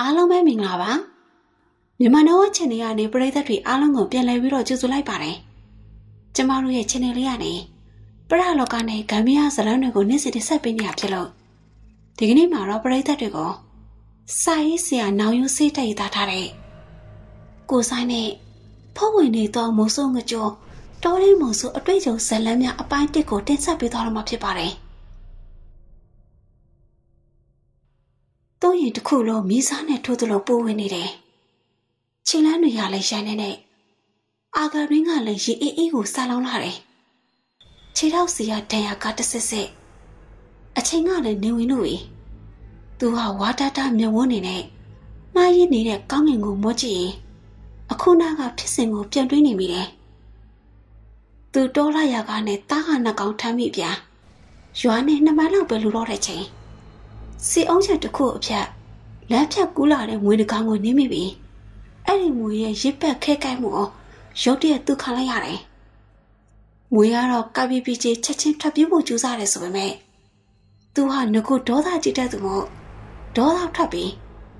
အားလုံးပဲမင်္ဂလာပါမြန်မာနော channel ကနေပရိသတ်တွေအားလုံးကိုပြန်လည်ပြီးတော့ကြိုဆိုလိုက်ပါတယ်ကျမတို့ရဲ့ channel လေးကနေပရလောကနဲ့ဂမ်ဘီယာဇလန်းတွေကိုနေ့စဉ်တင်ဆက်ပေးနေတာဖြစ်လို့ဒီကနေ့မှာတော့ပရိသတ်တွေကိုစာရေးဆရာနောင်ယူစေးတိုက်သားထားတဲ့ကိုဆိုင်နဲ့ဖုတ်ဝင်နေသောမိုးစုံငကြောတောလေးမိုးစုအတွေ့အကြုံဇလန်းများအပိုင်းတစ်ကိုတင်ဆက်ပေးသွားတော့မှာဖြစ်ပါတယ်။ သုံးရင်တစ်ခုလုံးမီးစားနဲ့ထိုးသလိုပိုးဝင်နေတယ်။ခြေလမ်းတွေရလည်းရိုင်းနေနဲ့အာဂရင်းကလည်းရေအေးအေးကိုစားလောင်းလာတယ်။ခြေထောက်စီကဒဏ်ရာကတဆစ်ဆစ်အချိန်ကလည်းနေဝင်လို့ပြီ။သူဟာဝါတာတာမြဝန်းနေနဲ့မှားရင်းနေတဲ့ကောင်းငင်ကိုမော့ကြည့်ရင်အခုနာကဖြစ်စဉ်ကိုပြန်တွေးနေမိတယ်။သူတောလာရကနဲ့တားဟာနှကောင်ထမ်းမိပြန်။ရွာနဲ့နှစ်မိုင်လောက်ပဲလူတော့တဲ့ချိန်။ စီအောင်ချက်တစ်ခုအဖြတ်လက်ဖြတ်ကူးလာတဲ့ငွေတကောင်ကိုနင်းမိပြီအဲ့ဒီငွေရဲ့ရစ်ပတ်ခဲကိုက်မှုကိုရုတ်တရက်သူခံလိုက်ရတယ်ငွေကတော့ကပီပီချေချက်ချင်းထွက်ပြေးဖို့ကြိုးစားတယ်ဆိုပေမဲ့သူဟာငကိုဒေါသကြည့်တတ်သူမို့ဒေါသထွက်ပြီး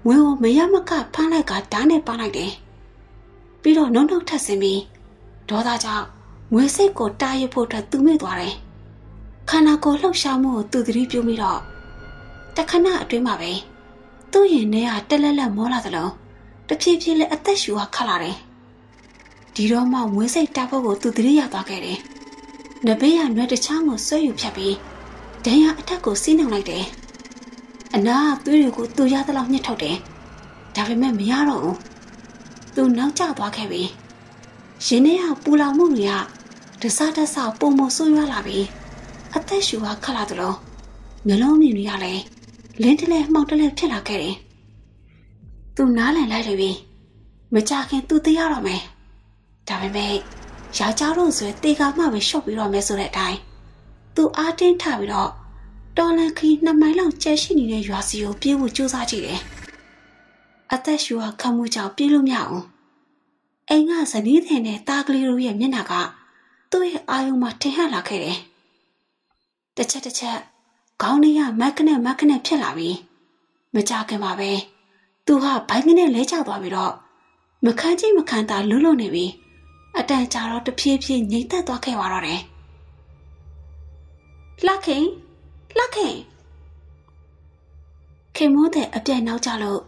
ငွေကိုမရမကဖမ်းလိုက်ကဓာတ်နဲ့ပန်းလိုက်တယ်ပြီးတော့နှုတ်နှုတ်ထက်ဆင်းပြီးဒေါသကြောင့်ငွေစိတ်ကိုတားရဖို့အတွက်သူ့မိသွားတယ်ခန္ဓာကိုယ်လှုပ်ရှားမှုကိုသူသတိပြုမိတော့ တခဏအတွင်းမှာပဲသူ့ရင်ထဲကတက်လက်လက်မောလာသလိုတဖြည်းဖြည်းလေးအသက်ရှူဟာခတ်လာတယ်ဒီတော့မှဝင်းစိတ်တာဖို့ကိုသူသတိရသွားခဲ့တယ်နဘေးရနွယ်တချောင်းကိုဆွဲယူဖြတ်ပြီးဒဏ်ရာအထက်ကိုစီးနှောင်လိုက်တယ်အနာကသွေးတွေကိုသူရသလောက်ညှစ်ထုတ်တယ်ဒါပေမဲ့မရတော့ဘူးသူနောက်ကျသွားခဲ့ပြီရင်ထဲကပူလောင်မှုတွေကတစားတဆပုံမဆိုးရွားလာပြီးအသက်ရှူဟာခတ်လာသလိုနှလုံးမြင်ရလဲ လင်းတလဲမှောက်တလဲဖြစ်လာခဲ့တယ်။သူနားလည်လိုက်လေပြီ။မကြခင်သူသိရတော့မယ်။ဒါပေမဲ့ယောက်ျားတို့ဆိုတေကာမှပဲရှော့ပြီးတော့မယ်ဆိုတဲ့အတိုင်းသူအားတင်းထပြီးတော့တော်လန်ခီနှစ်မိုင်လောက်ကျဲရှိနေတဲ့ရွာစီကိုပြေးဖို့ကြိုးစားကြည့်တယ်။အသက်ရှူဟာခမှုကြောင့်ပြေးလို့မရအောင်။အိမ်ကဇနီးတဲ့နဲ့တာကလေးတို့ရဲ့မျက်နှာကသူ့ရဲ့အာယုံမှာထင်ဟပ်လာခဲ့တယ်။တစ်ချက်တစ်ချက် ခေါင်းထဲကမက်ကနဲ့မက်ကနဲ့ဖြစ်လာပြီးမကြခင်ပါပဲသူဟာဘိုင်းကနေလဲကျသွားပြီးတော့မခန်းကြီးမခန်းသာလွတ်လွတ်နေပြီးအတန်ကြာတော့တဖြည်းဖြည်းငြိမ်သက်သွားခဲ့ပါတော့တယ်လှခင်လှခင်ခင်မိုးတဲ့အပြိုင်နောက်ကြလို့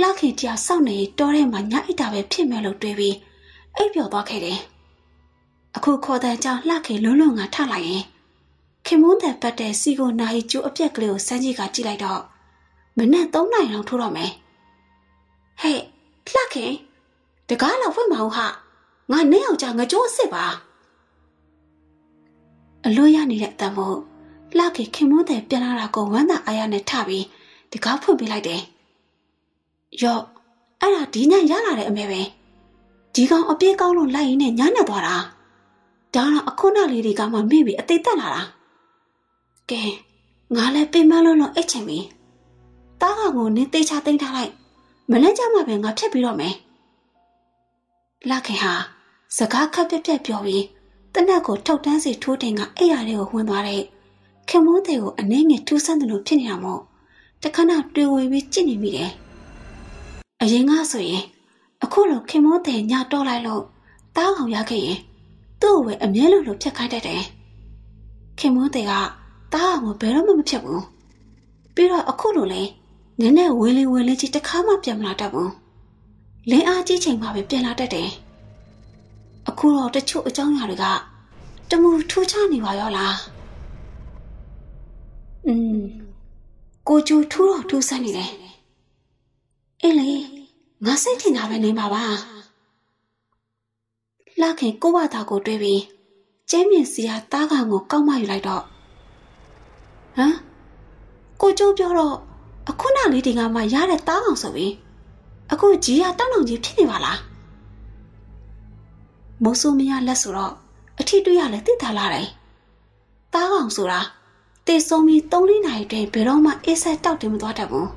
လှခင်တရားစောင့်နေတောထဲမှာညအိတ်တာပဲဖြစ်မဲ့လို့တွေးပြီးအိပ်ပျော်သွားခဲ့တယ်အခုခေါ်တဲ့ကြောင့်လှခင်လုံးလုံးငါထလိုက်ရင် ခင်မွန်းတဲ့ပတ်တဲ့စီကိုနာရီကျိုးအပြက်ကလေးကိုစမ်းကြည့်ကကြည့်လိုက်တော့မနဲ့၃နိုင်လောက်ထိုးတော့မယ်ဟဲ့လှခင်တကားလောက်ဖွင့်မအောင်ဟာငါနဲ့အောင်ကြငကြိုးအစ်စ်ပါအလို့ရနေတဲ့အတန်မို့လှခင်ခင်မွန်းတဲ့ပြန်လာတာကိုဝမ်းသာအားရနဲ့ထပြီးတကားဖွင့်ပေးလိုက်တယ်ရော့အဲ့ဒါဒီညရလာတဲ့အမေပဲဒီကောင်အပြေးကောင်းလို့လိုက်ရင်းနဲ့ညနေသွားတာဒါတော့အခုနလေးတွေကမှမိပြီးအသေးတက်လာတာ ကဲငါလည်းပင်မလုံးလုံးအိတ်ချင်ပြီတားကောင်ကိုနင်းသေးချသိမ်းထားလိုက်မနေ့ကျမှပဲငါဖြတ်ပြီးတော့မယ်လက်ခင်ဟာစကားခက်ပြက်ပြက်ပြောပြီးတနက်ကိုထုတ်တန်းစီထိုးတင်ကအိယာလေးကိုဝင်သွားတဲ့ခင်မိုးတဲ့ကိုအနှင်းငယ်ထူးဆန်းတယ်လို့ဖြစ်နေတာမို့တခဏတွေ့ဝေပြီးကြည့်နေမိတယ်အရင်ကဆိုရင်အခုလိုခင်မိုးတဲ့ညတော့လိုက်လို့တားကောင်ရခဲ့ရင်သူ့ကိုပဲအမြဲလိုလိုဖြတ်ခိုင်းတတ်တယ်ခင်မိုးတဲ့က တားအောင်ဘယ်တော့မှမဖြစ်ဘူးပြီးတော့အခုလိုလဲနည်းနည်းဝေးလေးဝေးလေးကြီးတစ်ခါမှပြန်မလာတတ်ဘူးလင်းအားကြီးချိန်မှပဲပြန်လာတတ်တယ်အခုတော့တချို့အကြောင်းအရာတွေကတမူထူးခြားနေပါရောလားอืมကိုကျူထူးတော့ထူးဆန်းနေတယ်အေးလေငါစိတ်ထင်တာပဲနေပါပါလာခင်ကိုဝတာကိုတွေးပြီးကျဲမြင့်စီကတားကောင်ကိုကောက်မယူလိုက်တော့ ဟမ်ကိုကျိုးပြောတော့အခုနလေးတင်ကမှရတဲ့တားအောင်ဆိုပြီးအခုကြီးကတောင်းတောင်ကြီးဖြစ်နေပါလားမိုးဆိုးမရလက်ဆိုတော့အထီးတွေ့ရလဲသိတာလာတယ်တားအောင်ဆိုတာတေဆုံးပြီး၃လနာရီတည်းဘယ်တော့မှအေးဆက်တောက်တင်မသွားတတ်ဘူး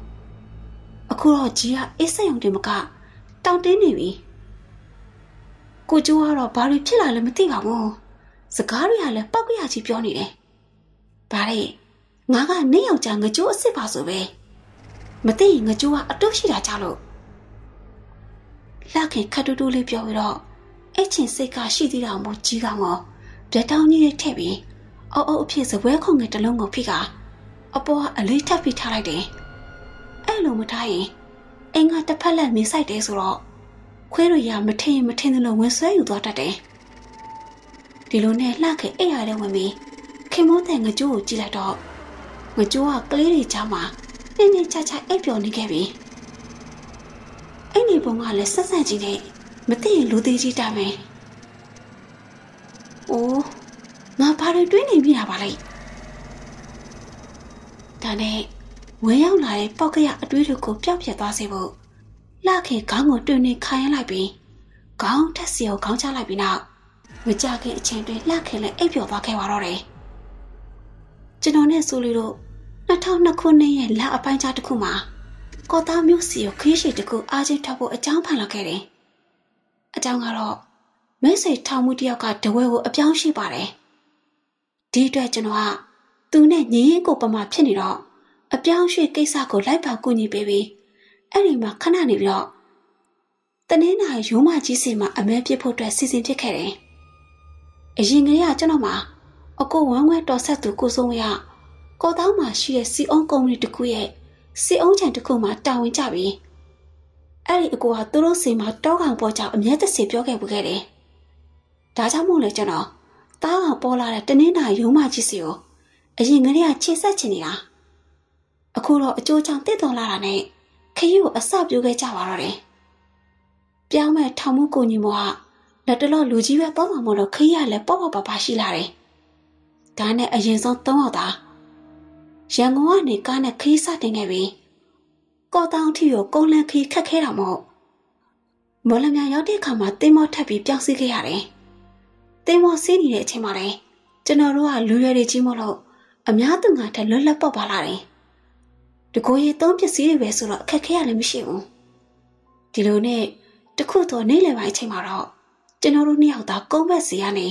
အခုတော့ကြီးကအေးဆက်ရုံတင်မကတောက်တင်းနေပြီကိုကျိုးကတော့ဘာတွေဖြစ်လာလဲမသိပါဘူးစကားတွေကလည်းပောက်ကရကြီးပြောနေတယ်။ဒါလေ ငါကနေယောက်ျားငကြိုးအစ်စ်ပါဆိုပဲမသိရင်ငကြိုးကအတုရှိတာကြောက်လို့လှခင်ခတ်တူးတူးလေးပြောပြီးတော့အဲ့ချင်းစိတ်ကရှိသေးတာမို့ကြီးကောင်ကိုပြတောင်းကြီးထည့်ပြီးအုပ်အုပ်အဖြစ်စပွဲခုံငယ်တစ်လုံးကိုဖိကအပေါ်ကအလေးထပ်ပြီးထားလိုက်တယ်အဲ့လိုမထားရင်အင်္ဂါတစ်ဖက်လက်မြင်ဆိုင်တယ်ဆိုတော့ခွဲရရမထင်မထင်သလိုဝင်ဆွဲယူသွားတတ်တယ်ဒီလိုနဲ့လှခင်အဲ့ရတဲ့ဝင်ပြီးခင်မိုးတဲ့ငကြိုးကိုကြည့်လိုက်တော့ ငကြိုးကကလေးတွေချားမှာနင်းနေချာချာအိပ်ပျော်နေခဲ့ပြီအဲ့ဒီပုံကလည်းဆက်ဆက်ကြီးနဲ့မသိရင်လူသေးကြီးတာမယ်။အိုးငါဘာတွေတွေးနေမိတာပါလဲ။ဒါနဲ့ဝဲရောက်လာတဲ့ပောက်ကရအတွေးတွေကိုပျောက်ပြတ်သွားစေဖို့လှခင်ခေါင်းကိုတွင်နေခိုင်းလိုက်ပြီးခေါင်းထက်စီကိုခေါင်းချလိုက်ပြီးနောက်မကြခင်အချိန်တွင်လှခင်လည်းအိပ်ပျော်သွားခဲ့ပါတော့တယ်။ကျွန်တော်နဲ့ဆိုလီတို့ 2002ခုနှစ်ရဲ့လအပိုင်းခြားတစ်ခုမှာကောသားမျိုးစီကိုခီးရှိတစ်ခုအားချင်းထောက်ဖို့အကြောင်းဖန်လာခဲ့တယ်။အကြောင်းကတော့မိတ်ဆွေထောင်မှုတယောက်ကတဝဲကိုအပြောင်းရှိပါတယ်။ဒီအတွက်ကျွန်တော်ကသူနဲ့ညီရင်ကိုပမာဖြစ်နေတော့အပြောင်းရွှေ့ကိစ္စကိုလိုက်ပါကူညီပေးပြီးအဲ့ဒီမှာခဏနေပြီးတော့တနင်္လာရိုးမကြီးစီမှာအမဲပြစ်ဖို့အတွက်စီစဉ်ဖြစ်ခဲ့တယ်။အရင်ကလေးကကျွန်တော်မှာအကိုဝမ်းဝဲတော်ဆက်သူကိုစိုးရ ကောတောင်းမှာရှိတဲ့စီအုံးကုမ္ပဏီတစ်ခုရဲ့စီအုံးချံတစ်ခုမှာတာဝန်ကျပြီးအဲ့ဒီအကိုကသူတို့စီမှာတောကောင်ပေါ်ကြောင်အမြဲတစေပြောခဲ့ပူခဲ့တယ်။ဒါကြောင့်မို့လဲကျွန်တော်တားကောင်ပေါ်လာတဲ့တနင်္လာရုံးမကြီးစီကိုအရင်ကလေးကခြေဆက်ချင်နေတာ။အခုတော့အကျိုးချောင်းတည်တော်လာတာနဲ့ခရီးကိုအစပြုခဲ့ကြပါတော့တယ်။ပြောင်းမဲ့ထောင်မှုကိုညီမောကလက်တလောလူကြီးပဲပေါ့မှာမို့လို့ခရီးကလည်းပေါ့ပေါ့ပါပါရှိလာတယ်။ဒါနဲ့အရင်ဆုံး၃ယောက်သား ရန်ကုန်ကနေကားနဲ့ခီးစတင်ခဲ့ပြီးကော့တောင်ထီကိုကုန်းလန်းခီးခတ်ခဲတာမို့မော်လမြိုင်ရောက်တဲ့အခါမှာတင်းမောထပ်ပြီးပြောင်းစီးခဲ့ရတယ်။တင်းမောစီးနေတဲ့အချိန်မှာလေကျွန်တော်တို့ကလူရွယ်တွေကြီးမို့လို့အများသူငါထက်လွတ်လပ်ပေါက်ပါလာတယ်။တကိုယ်ရေးသုံးပစ္စည်းတွေပဲဆိုတော့အခက်ခဲရလည်းမရှိဘူး။ဒီလိုနဲ့တခုတော့နေ့လယ်ပိုင်းအချိန်မှာတော့ကျွန်တော်တို့နှစ်ယောက်သားကုန်းဘက်စီကနေ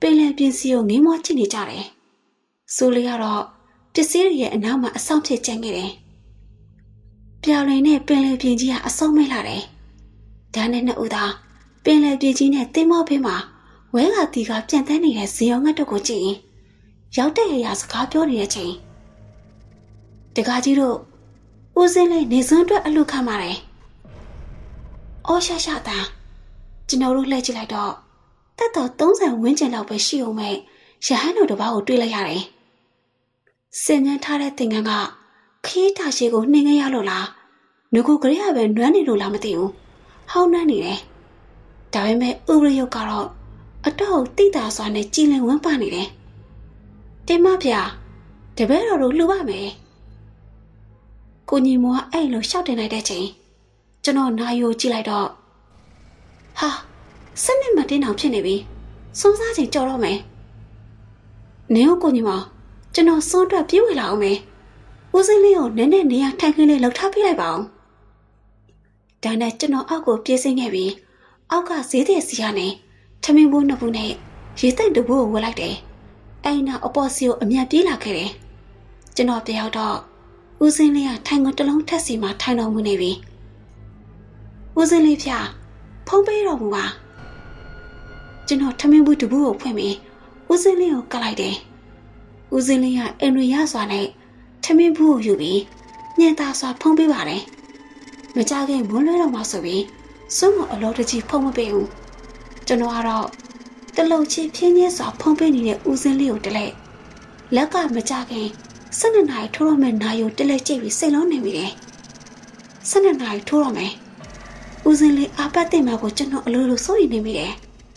ပင်လယ်ပြင်စီကိုငင်းမွားကြည့်နေကြတယ်။ဆိုလေးကတော့ပ စ္စည်းတွေရဲ့အနောက်မှာအဆောင်ဖြစ်ကျန်ခဲ့တယ်။ပြောင်လင်နဲ့ပင်လယ်ပြင်ကြီးကအဆုံးမဲ့လာတယ်။ဒါနဲ့နှစ်ဦးသာပင်လယ်ပြင်ကြီးနဲ့တင်းမောဖေးမှာဝဲကတီကပြန်တန်းနေတဲ့ဇီယောငတ်တို့ကိုကြည့်ရင်ရောက်တဲ့အရာစကားပြောနေတဲ့အချိန်တကားကြီးတို့ဦးစင်းလေးနေစွန်းအတွက်အလူခံပါတယ်။အော်ရှာရှာတာကျွန်တော်တို့လှည့်ကြည့်လိုက်တော့တက်တော်30ဝန်းကျင်လောက်ပဲရှိအောင်မဲ့ရဟန်းတို့တစ်ပါးကိုတွေ့လိုက်ရတယ်။ စင်ញမ်းထားတဲ့သင်္ကန်းကခီးတာရှိကိုနှင်းငရလို့လားငကူကလေးကပဲနွမ်းနေလို့လားမသိဘူးဟောင်းနှမ်းနေတယ်ဒါပေမဲ့ဥပရယုတ်ကတော့အတော့တိတာစွာနဲ့ကြည်လင်ဝန်းပါနေတယ်တင်မဗျာတပည့်တော်တို့လှူပါမယ်ကိုညီမောကအဲ့လိုရှောက်တင်လိုက်တဲ့ချိန်ကျွန်တော်နာယိုကြည့်လိုက်တော့ဟာစနစ်မတင်းအောင်ဖြစ်နေပြီစွန်းစားချိန်ကြော်တော့မယ်နေဦးကိုညီမော ကျွန်တော်စွန့်အတွက်ပြေးဝင်လာအောင်မယ်။ဦးစင်းလေးကိုနည်းနည်းနေရာထိုင်ခင်းလေးလှုပ်ထားပေးလိုက်ပါအောင်။ဒါနဲ့ကျွန်တော်အောက်ကိုပြေးဆင်းခဲ့ပြီးအောက်ကဈေးတဲ့စီကနေထမင်းဘူးနှစ်ဘူးနဲ့ရေသိမ့်တဘူးကိုဝယ်လိုက်တယ်။အဲ့နောက်အပေါ်စီကိုအမြန်ပြေးလာခဲ့တယ်။ကျွန်တော်တယောက်တော့ဦးစင်းလေးကထိုင်ကုန်တစ်လုံးထက်စီမှာထိုင်တော်မူနေပြီ။ဦးစင်းလေးဖျားဖုံးပေးတော်မူပါ။ကျွန်တော်ထမင်းဘူးတဘူးကိုဖွင့်ပြီးဦးစင်းလေးကိုကတ်လိုက်တယ်။ ဦးစင်းလေးကအင်ရီရစွာနဲ့ထမင်းဘူးကိုယူပြီးညံသာစွာဖုံးပေးပါတယ်။မကြခင်မွန်းလွဲတော့မှဆိုပြီးစွန့်မအလောတကြီးဖုံးမပေးဘူး။ကျွန်တော်ကတော့တလုံချီဖြင်းချင်းစွာဖုံးပေးနေတဲ့ဦးစင်းလေးကိုတလဲလက်ကမကြခင်၁၂နာရီထိုးရမယ့်နာယိုတလဲကြည့်ပြီးစိတ်လုံးနေမိတယ်။၁၂နာရီထိုးရမယ်။ဦးစင်းလေးအာပတ်တင်မှာကိုကျွန်တော်အလိုလိုစိုးရိမ်နေမိတယ်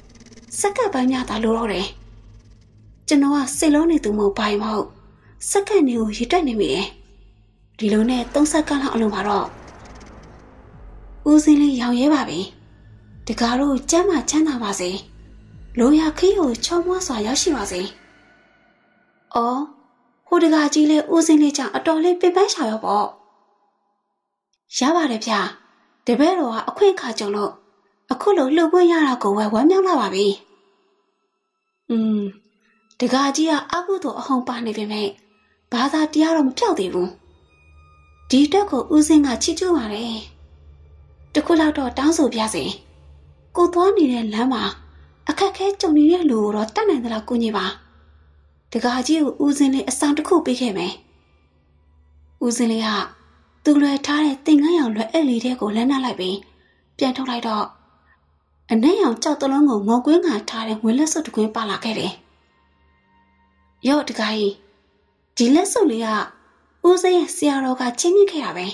။စက္ကပ်ပိုင်းများသာလိုတော့တယ်။ ကျွန်တော်ကစိတ်လုံးနေသူမဟုတ်ပါရင်မဟုတ်စက္ကန့်တွေကိုရည်တက်နေမိတယ်ဒီလိုနဲ့သုံးစက္ကန့်လောက်အလုံးပါတော့ဦးစင်းလေးရောင်ရဲပါပြီတကားတို့ကျမ်းမာချမ်းသာပါစေလိုရာခီးကိုချောမွားစွာရောက်ရှိပါစေအော်ဟိုတကားကြီးလေးဦးစင်းလေးကြောင့်အတော်လေးပင်ပန်းရှာရောပေါ့ရပါတယ်ဗျတပည့်တော်ကအခွင့်အခါကြုံလို့အခုလိုလှုပ်ခွင့်ရတာကိုဝယ်ဝမ်းမြောက်လာပါပြီอื มတကာကြီးကအကုသို့အဟုန်ပါနေပေမဲ့ဘာသာတရားတော့မပြောက်သေးဘူးဒီအတွက်ကိုဦးစင်းကချီးကျူးပါတယ်တခုလောက်တော့တောင်းဆိုပြစေကိုသွားနေတဲ့လမ်းမှာအခက်ခဲကြုံနေတဲ့လူကိုတော့တတ်နိုင်သလားကိုကြီးပါတကားကြီးကိုဦးစင်းလေးအဆောင်တစ်ခုပေးခဲ့မယ်ဦးစင်းလေးကသူလွယ်ထားတဲ့တင်ငန်းရောင်လွယ်အဲ့လေးတဲ့ကိုလက်နက်လိုက်ပြီးပြန်ထုတ်လိုက်တော့အနက်ရောင်ကြောက်တလုံးကိုငေါကွင်းကထားတဲ့ဝင်လက်စွပ်တကွင်းပါလာခဲ့တယ်။ ရော့တကားကြီးဒီလက်စွပ်လေးကဦးစင်းရဲ့ဆရာတော်ကချင်းမြင့်ခဲ့တာပဲ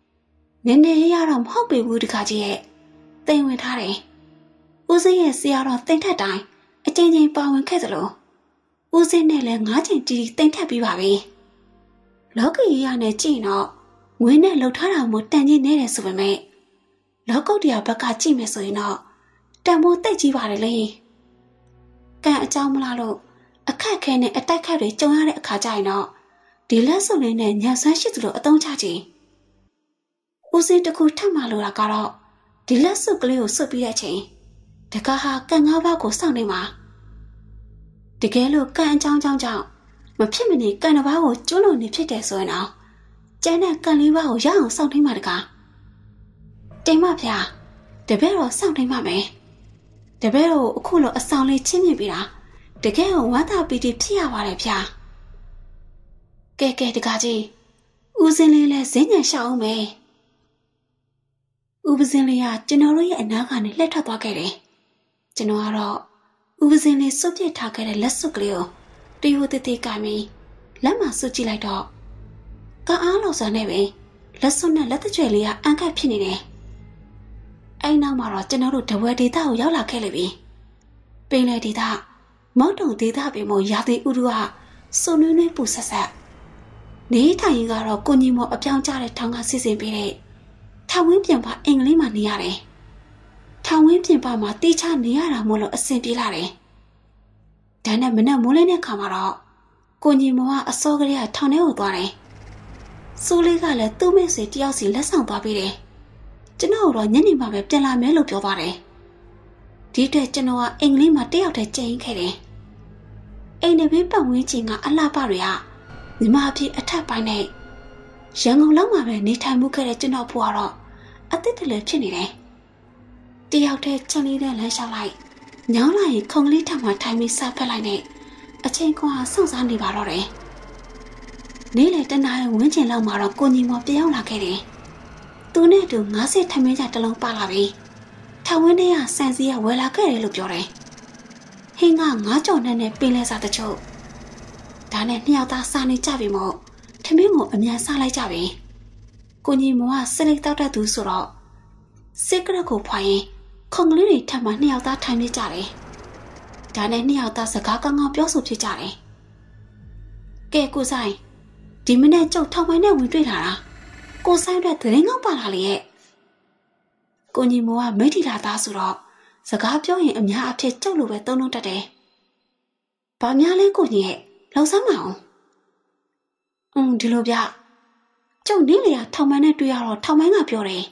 ။နည်းနည်းရတော့မဟုတ်ပေဘူးတကားကြီးရဲ့တိမ်ဝင်ထားတယ်။ဦးစင်းရဲ့ဆရာတော်တင်ထက်တိုင်းအချင်းချင်းပါဝင်ခဲ့သလိုဦးစင်းနဲ့လည်းငါးချိန်တီတီတင်ထက်ပြီးပါပြီ။လောကကြီးရနဲ့ကြည့်တော့ငွေနဲ့လှုပ်ထားတာမျိုးတန်ကြီးနေတယ်ဆိုပေမဲ့လောကုတ်တရားဘက်ကကြည့်မယ်ဆိုရင်တော့တန်ဖိုးတိတ်ကြီးပါတယ်လေကံအကြောင်းမလားလို့ အခက်ခဲနဲ့အတိုက်ခတ်တွေကြုံရတဲ့အခါကျရင်တော့ဒီလက်စုံလေးနဲ့ညာဆန်းရှိသလိုအသုံးချကြည့်ဦးစင်းတစ်ခုထပ်မှလို့တာကတော့ဒီလက်စုပ်ကလေးကိုဆွတ်ပြီးတဲ့အချိန်တကားဟာကံငါးပါးကိုစောင့်နေမှာတကယ်လို့ကံအကြောင်းကြောင့်ကြောင့်မဖြစ်မနေကံတစ်ပါးကိုကျွလွန်နေဖြစ်တယ်ဆိုရင်တော့ကျန်တဲ့ကံလေးပါးကိုရအောင်စောင့်ထိမှာတကားတိမ်မဖျားတပည့်တော်စောင့်ထိမှာမယ်တပည့်တော်အခုလိုအဆောင်လေးချင်းမြင်ပြီးတာ တကယ်ကိုဝမ်းသာပီတိဖြစ်ရပါတယ်ဖျားကဲကဲတကားကြီးဦးစင်းလေးလဲဈဉ္ညာရှောက်အောင်မယ်ဦးပစင်းလေးကကျွန်တော်တို့ရဲ့အနားကနေလှည့်ထွက်သွားခဲ့တယ်ကျွန်တော်ကတော့ဦးပစင်းလေးစွတ်ပြစ်ထားခဲ့တဲ့လက်စွပ်ကလေးကိုတယူတသေးကပြီးလက်မှာစွတ်ကြည့်လိုက်တော့ကအားလို့ဆိုနေပဲလက်စွပ်နဲ့လက်တကြွယ်လေးကအန်ကတ်ဖြစ်နေတယ်အဲ့နောက်မှာတော့ကျွန်တော်တို့တဝဲဒေသကိုရောက်လာခဲ့လိမ့်ပြီပင်လေဒေသ မောက်တုံဒေသပင်မို့ရာသီဥတုကစုံနွေးနွေးပူဆက်ဆက်နေထိုင်ရင်ကတော့ကိုကြီးမောအပြောင်းကျတဲ့ထောင်ကစီစဉ်ပေးတဲ့ထောင်ဝင်းပြင်ပအင်္ဂလိပ်မှာနေရတယ်ထောင်ဝင်းပြင်ပမှာတေးချနေရတာမို့လို့အဆင်ပြေလာတယ်ဒါနဲ့မနဲ့မိုးလင်းတဲ့ခါမှာတော့ကိုကြီးမောကအစောကလေးကထောင်ထဲကိုသွားတယ်စိုးလေးကလည်းသူ့မိတ်ဆွေတယောက်စီလက်ဆောင်သွားပေးတယ်ကျွန်တော်တော့ညနေမှပဲပြန်လာမယ်လို့ပြောသွားတယ်ဒီအတွက်ကျွန်တော်ကအင်္ဂလိပ်မှာတယောက်တည်းကျင်းခဲ့တယ် အိမ်နဘေးပတ်ဝန်းကျင်ကအလှပတွေကမြမအဖြစ်အထက်ပိုင်းနဲ့ရန်ကုန်လောက်မှာပဲနေထိုင်မှုခဲ့တဲ့ကျွန်တော်ဘွားတော့အသစ်တလည်းဖြစ်နေတယ်တယောက်တည်းချန်လေးနဲ့လမ်းလျှောက်လိုက်ညောင်းလိုက်ရင်ခုံကလေးထပ်မှထိုင်ပြီးစားဖက်လိုက်နဲ့အချိန်ကွာစောင့်စားနေပါတော့တယ်နေ့လေတနားရဲ့ဝင်းကျင်လောက်မှာတော့ကိုညီမောပြောင်းလာခဲ့တယ်သူနဲ့အတူ90ထမင်းကြတလုံးပါလာပြီထဝင်းထဲကဆန်စီကဝယ်လာခဲ့တယ်လို့ပြောတယ် ဟင်းကငါးကြော်နဲ့နဲ့ပင်လဲစားတချို့ဒါနဲ့နှစ်ယောက်သားစားနေကြပြီမို့ထမင်းကိုအမြန်စားလိုက်ကြပြီကိုညီမောကစလိတ်တောက်တတ်သူဆိုတော့စစ်ကရက်ကိုဖွာရင်ခုံကလေးတွေထပ်မှနှစ်ယောက်သားထိုင်နေကြတယ်ဒါနဲ့နှစ်ယောက်သားစကားကောင်းကောင်းပြောဆိုဖြစ်ကြတယ်ကဲကိုဆိုင်ဒီမနေ့ကျုပ်ထောင်ပိုင်းနဲ့ဝင်တွေ့လာတာကိုဆိုင်တဲ့သတင်းကောင်းပါလာလေရဲ့ကိုညီမောကမိထီလာသားဆိုတော့ စကားပြောရင်အများအဖြစ်ကျုပ်လိုပဲသုံးလုံးတတ်တယ်။ဘာများလဲကိုညီရဲ့လှောက်စမ်းမအောင်။อืมဒီလိုဗျ။ကျုပ်နေလေရထောင်မိုင်းနဲ့တွေ့ရတော့ထောင်မိုင်းကပြောတယ်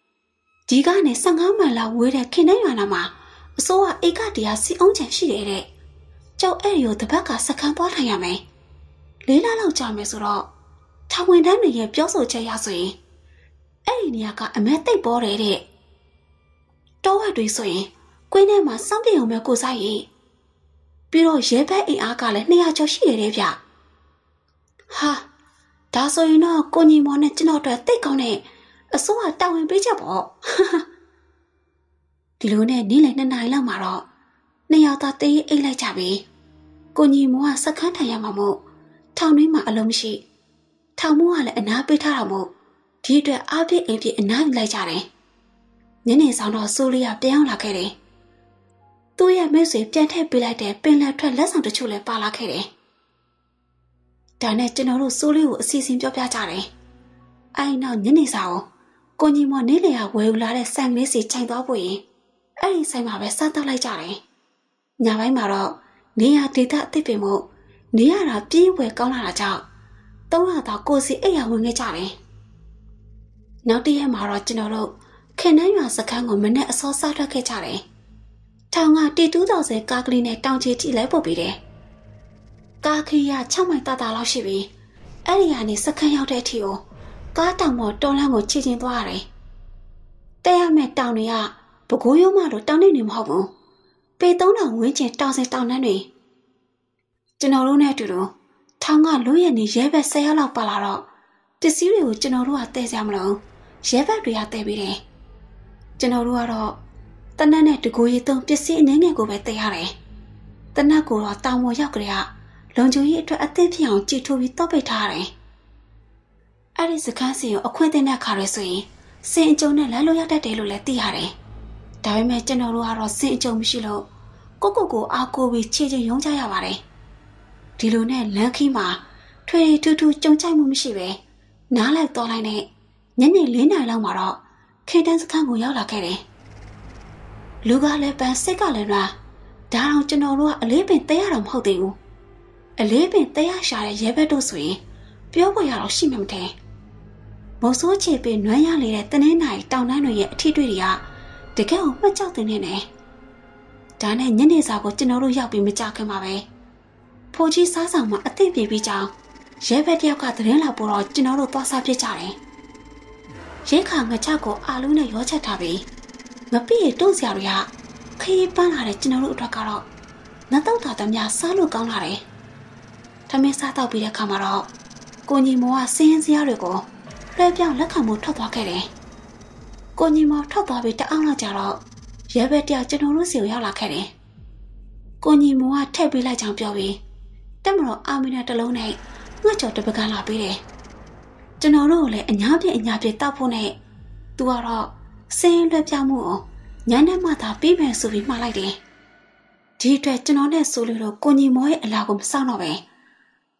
။ဒီကနေ15မိုင်လောက်ဝေးတဲ့ခင်နှဲရွာနာမှာအစိုးရဧကတရားစီအောင်ချင်ရှိတယ်တဲ့။ကျုပ်အဲ့ဒီကိုတပတ်ကစကန်သွားထိုင်ရမယ်။လေးလလောက်ကြာမယ်ဆိုတော့ထောင်ဝင်တန်းတွေရဲ့ပြောဆိုချက်ရဆိုရင်အဲ့ဒီနေရာကအမဲသိပ်ပေါ်တယ်တဲ့ တောဝက်တွေဆိုရင်ကွင်းထဲမှာစောင့်ပြေအောင်ပဲကိုစားရည်ပြီးတော့ရဲဘက်အင်အားကလည်း200ကျော်ရှိတယ်တဲ့ဗျဟာဒါဆိုရင်တော့ကိုညီမော်နဲ့ကျွန်တော်တို့တိတ်ကောင်းတဲ့အစိုးရတာဝန်ပေးချက်ပေါ့ဒီလိုနဲ့နေ့လယ်2နာရီလောက်မှာတော့နှစ်ယောက်သားတေးအိတ်လိုက်ကြပြီကိုညီမော်ကစခန်းထိုင်ရမှာမို့ထောင်တွင်းမှာအလုံးမရှိထောင်မိုးကလည်းအနားပေးထားတာမို့ဒီအတွက်အားပြည့်အိမ်ပြည့်အနားယူလိုက်ကြတယ် ညနေဆောင်တော့ဆိုးလေးကပြန်ရောက်လာခဲ့တယ်သူ့ရဲ့မိတ်ဆွေပြန်ထည့်ပေးလိုက်တဲ့ပင်လယ်ထွက်လက်ဆောင်တချို့လည်းပါလာခဲ့တယ်ဒါနဲ့ကျွန်တော်တို့ဆိုးလေးကိုအစီအစဉ်ပြောပြကြတယ်အဲ့နောက်ညနေဆောင်ကိုညီမနေလေကဝယ်ယူလာတဲ့ဆိုင်ကလေးစီခြိုင်သွားဖို့ရင်အဲ့ဒီဆိုင်မှာပဲစားတော့လိုက်ကြတယ်ညပိုင်းမှာတော့နေရဒေတာအစ်စ်ပင်မို့နေရတာပြေးဝယ်ကောင်းလာတာကြောင့်သုံးရသာကိုစီအိတ်ရဝင်ခဲ့ကြတယ်။နောက်တရက်မှာတော့ကျွန်တော်တို့ ခင်နှန်းရွာစခန်းကိုမနေ့အစောစားထွက်ခဲ့ကြတယ်။ထောင်ကတီတူးတော်စဲကားကလေးနဲ့တောင်ချီထိလဲပို့ပြီးတယ်။ကားခရီးက6မိုင်တာတာလောက်ရှိပြီးအဲ့ဒီကနေစခန်းရောက်တဲ့အထိကိုကားတောင်ပေါ်တော်လန်းကိုချီချင်းသွားရတယ်။တဲရမဲ့တောင်တွေကဘကိုးရုံးမလို့တောင်နေနေမဟုတ်ဘူး။ပေ3000ဝန်းကျင်တောင်စင်တောင်နှန်းတွေကျွန်တော်တို့နဲ့အတူတူထောင်ကလူရည်နေရဲဘက်10ရောက်လောက်ပါလာတော့ပစ္စည်းတွေကိုကျွန်တော်တို့ကတည်စရာမလိုရဲဘက်တွေကတည်ပြီးတယ်။ ကျွန်တော်တို့ကတော့တနက်နဲ့တကူရီသုံးပစ္စည်းအနည်းငယ်ကိုပဲတည်ရတယ်။တနက်ကိုတော့တောင်ပေါ်ရောက်ကြရလုံချုံကြီးအတွက်အသင့်ဖြစ်အောင်ကြည်ထိုးပြီးတောက်ပိတ်ထားရတယ်။အဲ့ဒီစကားစီကိုအခွင့်အရေးနဲ့ခါရဲဆိုရင်စင်အကျုံနဲ့လမ်းလို့ရတတ်တယ်လို့လည်းသိရတယ်။ဒါပေမဲ့ကျွန်တော်တို့ကတော့စင်အကျုံမရှိလို့ကိုကိုကိုအားကိုပြီးခြေချင်းရုံးကြရပါတယ်။ဒီလိုနဲ့လမ်းခီးမှာထွေထူးထူးကြုံကြိုက်မှုမရှိပဲနားလိုက်တော့လိုက်နဲ့ညနေ၄နာရီလောက်မှာတော့ ခေတန်းစခန်းကိုရောက်လာခဲ့တယ်။လူကလည်းပန်းစိတ်ကလည်းလားဒါတော့ကျွန်တော်တို့ကအလေးပင်တဲရတော့မဟုတ်သေးဘူး။အလေးပင်တဲရရှာတဲ့ရဲဘက်တို့ဆိုရင်ပြောဖို့ရတော့ရှိမှမထင်။မော်ဆိုးချေပင်နွမ်းရလေတဲ့တနင်းနိုင်တောင်တန်းတွေရဲ့အထီးတွေတွေကတကယ်ကိုမှတ်ကြောက်တင်နေတယ်။ဒါနဲ့ညနေစာကိုကျွန်တော်တို့ရောက်ပြီးမကြခင်ပါပဲ။ဖိုးကြီးစားဆောင်မှာအသိပြေပြီးကြောင်းရဲဘက်တယောက်ကသတင်းလာပို့တော့ကျွန်တော်တို့သွားစားဖြစ်ကြတယ်။ ရဲခါငချကိုအာလူးနဲ့ရောချက်ထားပြီးမပြည့်တုံးစရာတွေကခရီးပန်းလာတဲ့ကျွန်တော်တို့အတွက်ကတော့နတ်တော့တာတများစားလို့ကောင်းလာတယ်။ထမင်းစားတော့ပြီးတဲ့ခါမှာတော့ကိုညီမောကစင်းစရာတွေကိုလွှဲပြောင်းလက်ခံမှုထွက်သွားခဲ့တယ်။ကိုညီမောထွက်သွားပြီးတအောင်လောက်ကြတော့ရဲဘက်တယောက်ကျွန်တော်တို့စီကိုရောက်လာခဲ့တယ်။ကိုညီမောကထည့်ပေးလိုက်ကြောင်ပြောပြီးတက်မတော်အာမီနာတလုံးနဲ့ငှက်ကြော်တပကလာပေးတယ်။ ကျွန်တော်တို့ကိုလည်းအညာပြည့်အညာပြည့်တောက်ဖို့နဲ့သူကတော့စင်းလွှဲပြောင်းမှုကိုညနေမှသာပြီးမယ်ဆိုပြီးမှားလိုက်တယ်။ဒီအတွက်ကျွန်တော်နဲ့ဆိုလို့တော့ကိုညီမောရဲ့အလာကိုမစောင့်တော့ပဲ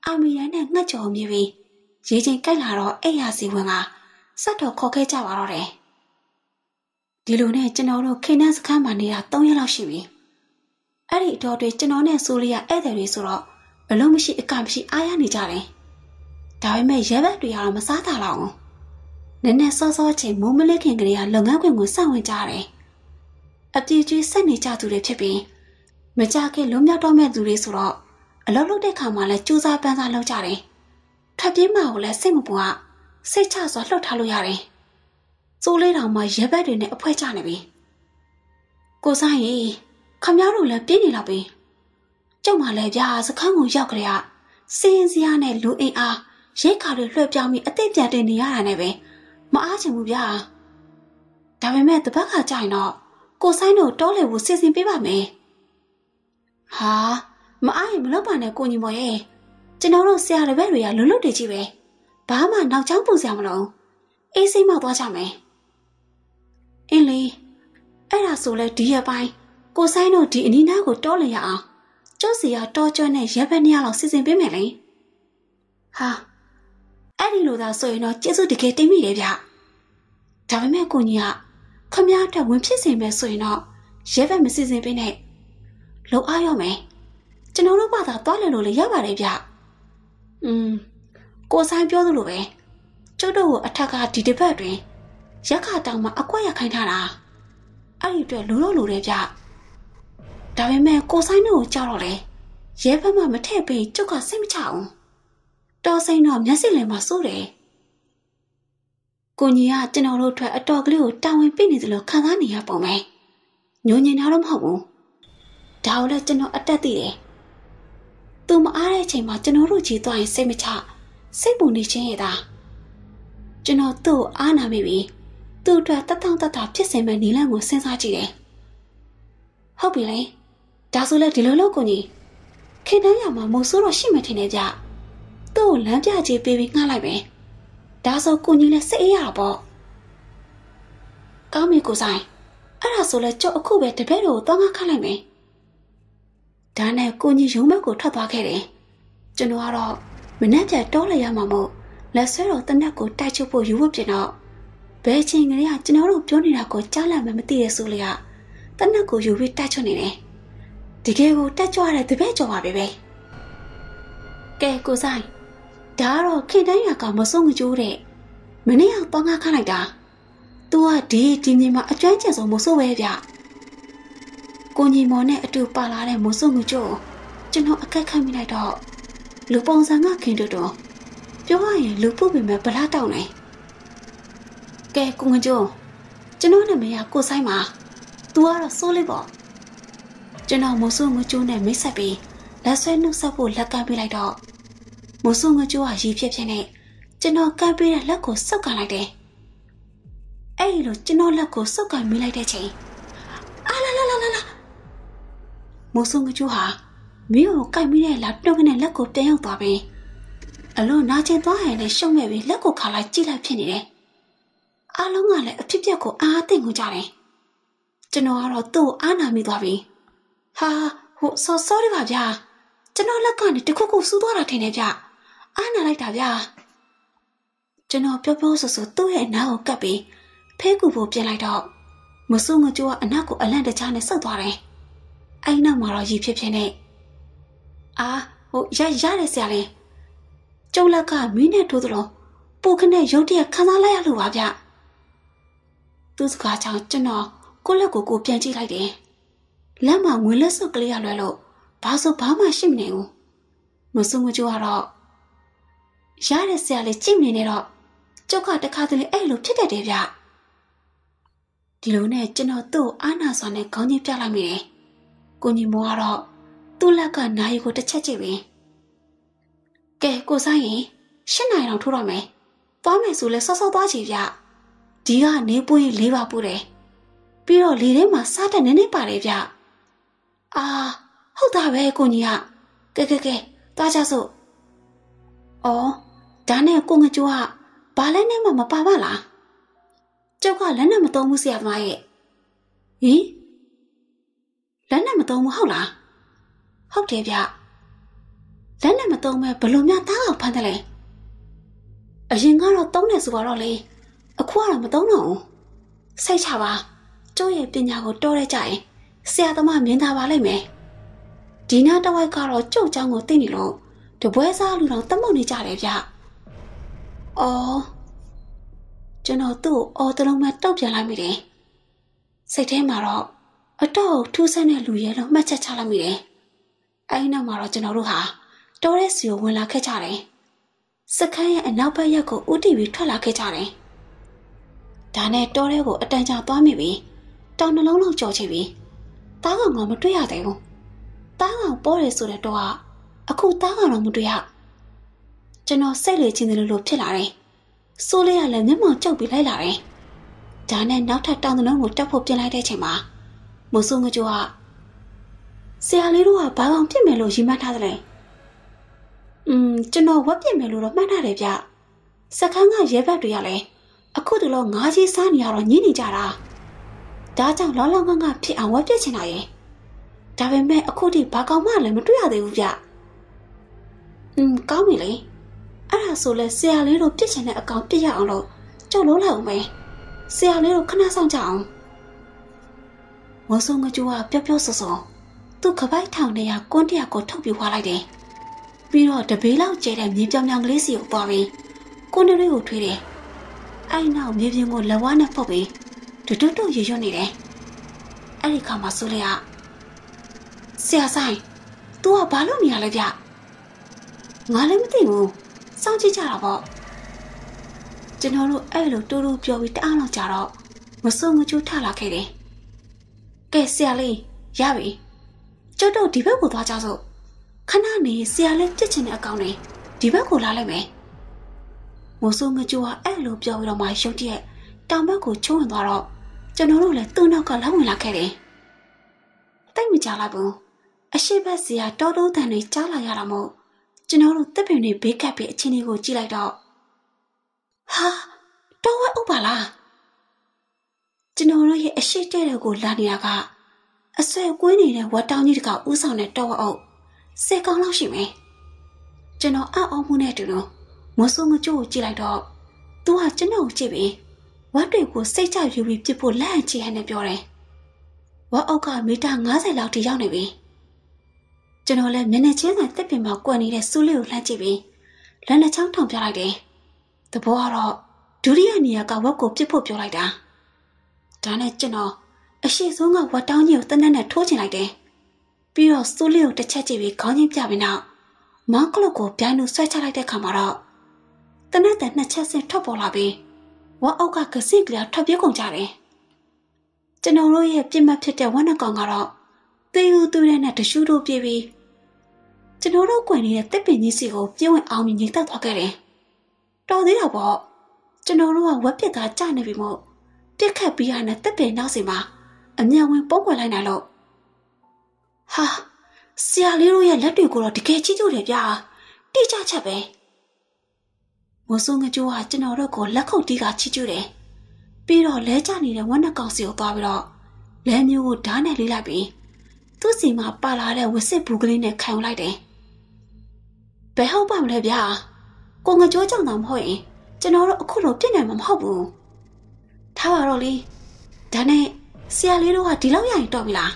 အာမီရန်နဲ့ငှက်ကြော်မြည်ပြီးရေချင်းကြိုက်လာတော့အဲ့ရစီဝင်ကစက်တော်ခေါ်ခဲ့ကြပါတော့တယ်။ဒီလိုနဲ့ကျွန်တော်တို့ခိနန်းစခန်းမှာနေတာ3ရက်လောက်ရှိပြီ။အဲ့ဒီအတော်တွေကျွန်တော်နဲ့ဆိုလီယာဧည့်သည်တွေဆိုတော့ဘလုံးမရှိအကမရှိအားရနေကြတယ်။ ဒါပေမဲ့ရဲဘက်တွေကတော့မစားတာလောက်အောင်။နည်းနည်းစောစောချိန်မိုးမလစ်ခင်ကလေးကလုပ်ငန်းခွင်ကိုစောင့်ဝင်ကြတယ်။အပြေးကြီးဆက်နေကြသူတွေဖြစ်ပြီးမကြခင်လုံးမြောက်တော့မဲ့သူတွေဆိုတော့အလုပ်လုပ်တဲ့ခါမှလည်းကြိုးစားပန်းစားလုပ်ကြတယ်။ထပ်ပြေးမှကိုလည်းစိတ်မပူကစိတ်ချစွာလှုပ်ထားလို့ရတယ်။စိုးလေးတောင်မှရဲဘက်တွေနဲ့အဖွဲကျနေပြီ။ကိုစားရီခမ ्या တို့လည်းပြင်းနေတော့ပြီ။ကျုပ်မှလည်းဗျာစခန်းကိုရောက်ကြရစင်းစရာနဲ့လူအိမ်အား ရိတ်ခါတွေလွှဲပြောင်းပြီးအသိပြန်တင်နေရတာနဲ့ပဲမအားချင်ဘူးဗျာ။ဒါပေမဲ့တပတ်ခါကြာရင်တော့ကိုဆိုင်တို့တောလေကိုစီစဉ်ပေးပါမယ်။ဟာမအားရင်မလုပ်ပါနဲ့ကိုညီမရဲ့ကျွန်တော်တို့ဆရာတပည့်တွေကလွတ်လွတ်တည်ကြီးပဲဘာမှနောက်ချောင်းပူစရာမလိုအေးစိတ်မောက်သွားကြမယ်အင်းလေအဲ့ဒါဆိုလဲဒီရပိုင်းကိုဆိုင်တို့ဒီအနီးနားကိုတောလရအောင်ကျော့စီရတောကျွမ်းနဲ့ရက်ဘက်နှစ်ယောက်လောက်စီစဉ်ပေးမယ်လေဟာ အဲ့ဒီလိုသာဆိုရင်တော့ကျေးဇူးတကယ်တင်မိတယ်ဗျဒါပေမဲ့ကိုကြီးကခမည်းအတွက်ဝင်ဖြစ်စေမယ်ဆိုရင်တော့ရဲဘက်မစီစဉ်ပေးနဲ့လုံအားရမယ်ကျွန်တော်တို့ဘာသာသွားလည်လို့လည်းရပါတယ်ဗျ။อืมကိုဆိုင်ပြောသလိုပဲကျုပ်တို့ကိုအထက်ကဒီတစ်ပတ်တွင်ရက်ခတောင်မှအကွက်ရခိုင်းထားတာ။အဲ့ဒီအတွက်လူလို့လူတယ်ဗျ။ဒါပေမဲ့ကိုဆိုင်တို့ကိုကြောက်တော့လေရဲဘက်မှမထည့်ပေးကျုပ်ကစိတ်မချအောင်။ တော်စိန်တော့မျက်စိလည်းမစိုးတယ်။ကိုကြီးကကျွန်တော်တို့အတွက်အတော်ကလေးကိုတာဝန်ပေးနေသလိုခံစားနေရပုံပဲ။ညိုညင်တာတော့မဟုတ်ဘူး။ဒါကိုလည်းကျွန်တော်အတက်သိတယ်။သူမအားတဲ့အချိန်မှာကျွန်တော်တို့ကြီးသွားရင်စိတ်မချစိတ်ပူနေခြင်းရဲ့သားကျွန်တော်သူ့ကိုအားနာမိပြီသူ့အတွက်တထောင်တထဖြစ်စင်မဲ့နီလန့်ကိုစဉ်းစားကြည့်တယ်ဟုတ်ပြီလေဒါဆိုလဲဒီလိုလုပ်ကိုကြီးခင်တန်းရမှာမို့ဆိုးတော့ရှိမှထင်နေကြ သူ့ကိုလမ်းပြကြီးပေးပြီးငှားလိုက်ပဲဒါဆိုကိုကြီးလည်းစိတ်အေးရတာပေါ့ကောင်းပြီကိုဆိုင်အဲ့ဒါဆိုလဲကြောက်အခုပဲတပည့်တော်ကိုသွားငှားခတ်လိုက်မယ်ဒါနဲ့ကိုကြီးရုံးဘက်ကိုထွက်သွားခဲ့တယ်။ကျွန်တော်ကတော့မနှက်ပြတောလိုက်ရမှာမို့လက်ဆွဲတော်တနက်ကိုတိုက်ချုပ်ဖို့ယူဖို့ပြင်တော့ဘယ်ချိန်ကလေးကကျွန်တော်တို့ပြောနေတာကိုကြားလာမှမသိရဆိုလေကတနက်ကိုယူပြီးတိုက်ချုပ်နေတယ်။တကယ်ကိုတက်ကြွတဲ့တပည့်ကျော်ပါပဲပဲ။ကဲကိုဆိုင် ဒါကတော့ခင်တန်းရကမဆုံးမကြိုးတဲ့မနေ့ကပေါင်းကားခလိုက်တာ။ तू ကဒီဒီမြေမှာအကျွမ်းကျင်ဆုံးမဆိုးပဲဗျ။ကိုညီမော်နဲ့အတူပါလာတဲ့မိုးစုံမှုကျို့ကျွန်တော်အခက်ခတ်မိလိုက်တော့လူပုံစံကခင်တို့တော့ပြောရရင်လူပုတ်ပေမဲ့ဗလားတောက်နေကဲကိုငကြိုးကျွန်တော်နာမည်ကကိုဆိုင်ပါ तू ကတော့စိုးလေးပေါ့ကျွန်တော်မိုးဆိုးငကြိုးနဲ့မိတ်ဆက်ပြီးလက်ဆွဲနှုတ်ဆက်ဖို့လက်ကမ်းပေးလိုက်တော့ မိုးဆိုးငကြိုးကရီဖြစ်ဖြစ်နဲ့ကျွန်တော်ကမ်းပေးတဲ့လက်ကိုစုပ်ကန်လိုက်တယ်အဲ့ဒီလိုကျွန်တော်လက်ကိုစုပ်ကန်မိလိုက်တဲ့ချိန်အာလာလာလာလာမိုးဆိုးငကြိုးဟာမင်းကိုကိုက်မိတဲ့လက်တွန်းကနေလက်ကိုပြန်ရောက်သွားပြီးအလွန်နာကျင်သွားရင်လည်းရှုံ့မဲ့ပြီးလက်ကိုခါလိုက်ကြည့်လိုက်ဖြစ်နေတယ်အားလုံးကလည်းအဖြစ်ပြက်ကိုအားသိမ့်ကုန်ကြတယ်ကျွန်တော်ကတော့သူ့ကိုအားနာမိသွားပြီဟာဟိုဆော် sorry ပါဗျာကျွန်တော်လက်ကနေတခုခုစူးသွားတာထင်တယ်ဗျ အားနာလိုက်တာဗျာကျွန်တော်ပြောပြောဆိုဆိုသူ့ရဲ့နားကိုကပ်ပြီးဖဲကူဖို့ပြင်လိုက်တော့မဆုငကြိုးကအနောက်ကိုအလန့်တကြားနဲ့ဆုတ်သွားတယ်အဲ့နောက်မှာတော့ရည်ဖြစ်ဖြစ်နဲ့အာဟိုရရတယ်ဆရာလေးကျုပ်လက်ကမင်းနဲ့ထိုးသလိုပိုခနဲ့ရုတ်တရက်ခန်းစားလိုက်ရလို့ပါဗျသူ့စကားကြောင့်ကျွန်တော်ကိုလက်ကိုကိုပြန်ကြည့်လိုက်တယ်လက်မှာငွေလက်စုပ်ကလေးရလွယ်လို့ဘာဆိုဘာမှရှိမနေဘူးမစုံမကျိုးကတော့ ရတဲ့ဆရာလေးကြည့်နေနေတော့ကျုပ်ကတခါတလေအဲ့လိုဖြစ်တတ်တယ်ဗျဒီလိုနဲ့ကျွန်တော်သူ့အာနာစွာနဲ့ခေါင်းကြီးပြလိုက်မိတယ်ကိုညီမောကတော့သူ့လက်ကနိုင်ကိုတစ်ချက်ကြည့်ပြီးကဲကိုဆိုင်ရင်ရှင်းနိုင်အောင်ထိုးတော့မယ်သွားမယ်ဆိုလဲစောစောသွားချီဗျဒီကနေပွင့်လေးပါပို့တယ်ပြီးတော့လေထဲမှာစားတဲ့နည်းနည်းပါတယ်ဗျအာဟုတ်တာပဲကိုကြီးကကဲကဲကဲသွားကြစို့အော် ဒါနဲ့ကိုငကြိုးကဘာလဲနဲ့မှမပါပါလားကျုပ်ကလက်နဲ့မသုံးဘူးဆရာသမားရဲ့ဟင်လက်နဲ့မသုံးဘူးဟုတ်လားဟုတ်တယ်ဗျလက်နဲ့မသုံးမဲဘလို့များသားအောင်ဖမ်းတယ်လဲအရင်ကတော့သုံးတယ်ဆိုတော့လေအခုကတော့မသုံးတော့ဘူးစိတ်ချပါကျုပ်ရဲ့ပညာကိုတော်ရကြရင်ဆရာသမားမြင်သာပါလိမ့်မယ်ဒီနာတဝိုက်ကတော့ကျုပ်เจ้าကိုသိနေလို့တပွဲစားလူတော်တမုတ်နေကြတယ်ဗျ အော်ကျွန်တော်သူ့အော်တလုံးမဲ့တောက်ပြန်လိုက်မိတယ်စိတ်ထဲမှာတော့အတော့ထူးဆန်းတဲ့လူရဲလို့မှတ်ချက်ချလိုက်မိတယ်အဲဒီနောက်မှာတော့ကျွန်တော်တို့ဟာတော်ရဲစီကိုဝင်လာခဲ့ကြတယ်စခန်းရဲ့အနောက်ဘက်ရက်ကိုဥတီပြီးထွက်လာခဲ့ကြတယ်ဒါနဲ့တော်ရဲကိုအတန်ကြာသွားမိပြီးတောင်နှလုံးလုံးကြော်ချပြီးတားကောင်ကမတွေ့ရသေးဘူးတားကောင်ပေါ်တယ်ဆိုတဲ့တော့အခုတားကောင်တော့မတွေ့ရ ကျွန်တော်စိတ်လေချင်းတယ်လို့ဖြစ်လာတယ်။ဆိုးလေးကလည်းမျက်မှောင်ကြောက်ပြီးလိုက်လာတယ်။ဒါနဲ့နောက်ထပ်တောင်တလုံးကိုတက်ဖို့ပြင်လိုက်တဲ့အချိန်မှာမုံဆုံကကြိုကဆရာလေးတို့ကဘာကောင်ပြစ်မယ်လို့ရည်မှန်းထားသလဲ။음ကျွန်တော်ဝက်ပြစ်မယ်လို့တော့မှန်းထားတယ်ဗျ။စကန်းကရဲဘက်တွေကလည်းအခုတလောငါးကြီးစားနေရတော့ညင်းနေကြတာ။ဒါကြောင့်လောလောငန်းကဖြစ်အောင်ဝက်ပြစ်ချင်တာရဲ့။ဒါပေမဲ့အခုထိဘာကောင်မှလည်းမတွေ့ရသေးဘူးဗျ။음ကောင်းပြီလေ။ အဲ့ဒါဆိုလဲဆရာလေးတို့ပြစ်ချင်တဲ့အကောင်ပြစ်ရအောင်လို့ကြောက်လို့လိုက်အောင်ပဲဆရာလေးတို့ခဏဆောင်ကြအောင်မဆုံငကြိုးကပျော့ပျော့ဆော့ဆော့သူ့ခပိုက်ထောင်ထဲကကွန်းတရကိုထုတ်ပြွားလိုက်တယ်ပြီးတော့တပေးလောက်ကျဲတဲ့မြေပြောင်ပြောင်ကလေးစီကိုပွားပြီးကွန်းလေးကိုထွေးတယ်အဲ့နောက်မြေပြင်ကိုလက်ဝါးနဲ့ပုတ်ပြီးတွတ်တွတ်ရွရွနေတယ်အဲ့ဒီခါမှာဆိုလေကဆရာဆိုင် तू ကဘာလုပ်နေရလဲဗျငါလည်းမသိဘူး စောင့်ကြည့်ကြတာပေါ့ကျွန်တော်တို့အဲ့လိုတူတူပြောပြီးတအားလောက်ကြတော့မစုံမကျူးထလာခဲ့တယ်ကဲဆရာလေးရပြီကျုပ်တို့ဒီဘက်ကိုသွားကြစို့ခဏနေဆရာလေးပြစ်ချင်တဲ့အကောင်တွေဒီဘက်ကိုလာလိုက်မယ်မိုးဆိုးငကြိုးကအဲ့လိုပြောပြီးတော့မှရုတ်တရက်တောင်ဘက်ကိုချုံဝင်သွားတော့ကျွန်တော်တို့လည်းသူ့နောက်ကလောက်ဝင်လာခဲ့တယ်တိတ်မကြလိုက်ဘူးအရှိဘက်စီကတောတိုးတန်တွေကြားလာရတာမို့ ကျွန်တော်တို့တပ်ပင်တွေဘေးကပ်ပြီးအချင်းလေးကိုကြည့်လိုက်တော့ဟာတော့ဝဲဥပါလားကျွန်တော်တို့ရဲ့အရှိတဲ့တဲ့ကိုလာနေတာကအဆွဲကွင်းနေတဲ့ဝတ်တောင်းကြီးတကဥဆောင်တဲ့တော့ဝဲအုပ်ဆယ်ကောင်လောက်ရှိမယ်ကျွန်တော်အံ့ဩမှုနဲ့တူတူမဆိုးငကြိုးကိုကြည့်လိုက်တော့သူကကျွန်တော်ကိုကြည့်ပြီးဝတ်တွေကိုစိတ်ချယူပြီးပြစ်ဖို့လက်အချီဟန်နဲ့ပြောတယ်ဝတ်အုပ်ကမီတာ90လောက်ထိရောက်နေပြီ ကျွန်တော်လည်းမျက်နှာချင်းဆိုင်တက်ပင်မှာကွက်နေတဲ့စူးလေးကိုလှမ်းကြည့်ပြီးလက်နှစ်ချောင်းထောင်ပြလိုက်တယ်။တဘောကတော့ဒုတိယနေရာကဝက်ကိုပြစ်ဖို့ပြောလိုက်တာ။ဒါနဲ့ကျွန်တော်အရှိဆုံးကဝက်တောင်းကြီးကိုတနက်နဲ့ထိုးချင်လိုက်တယ်။ပြီးတော့စူးလေးကိုတစ်ချက်ကြည့်ပြီးခေါင်းချင်းပြပြီးနောက်မောင်ကလုတ်ကိုပြိုင်လို့ဆွဲချလိုက်တဲ့ခါမှာတော့တနက်တဲ့နှစ်ချက်စင်ထွက်ပေါ်လာပြီးဝါအောက်ကကစိကလာထွက်ပြေးကုန်ကြတယ်ကျွန်တော်တို့ရဲ့ပြစ်မှတ်ဖြစ်တဲ့ဝမ်းနှကောင်ကတော့သေယူသွေးနဲ့တရှူးတို့ပြေးပြီး ကျွန်တော်တို့ကွယ်နေတဲ့တစ်ပင်ကြီးစီကိုပြင်းဝင်အောင်မြင်တက်သွားခဲ့တယ်တော်သေးတော့ပေါ့ကျွန်တော်တို့ကဝက်ပစ်သားကြနေပြီမို့ပြစ်ခတ်ပြီးရတဲ့တစ်ပင်နောက်စီမှာအမြန်ဝင်ပုံကွယ်လိုက်နိုင်လို့ဟာဆရာလေးတို့ရဲ့လက်တွေကိုတော့တကယ်ကြီးကျိုးတယ်ဗျာတိကျချက်ပဲမိုးစုံငကြိုးကကျွန်တော်တို့ကိုလက်ခုပ်တီးကချီကျူးတယ်ပြီးတော့လဲကျနေတဲ့ဝက်နှကောင်စီကိုသွားပြီးတော့လဲမျိုးကိုဓာတ်နဲ့လေးလိုက်ပြီးသူ့စီမှာပါလာတဲ့ဝစ်စစ်ဘူးကလေးနဲ့ခံလိုက်တယ် ဘယ်ဟုတ်ပါမလဲဗျာကိုငကြိုးကြောင့်တော့မဟုတ်ရင်ကျွန်တော်တို့အခုလိုပြစ်နိုင်မှာမဟုတ်ဘူးထားပါတော့လေဒါနဲ့ဆရာလေးတို့ကဒီလောက်ရရင်တော့ပြီလား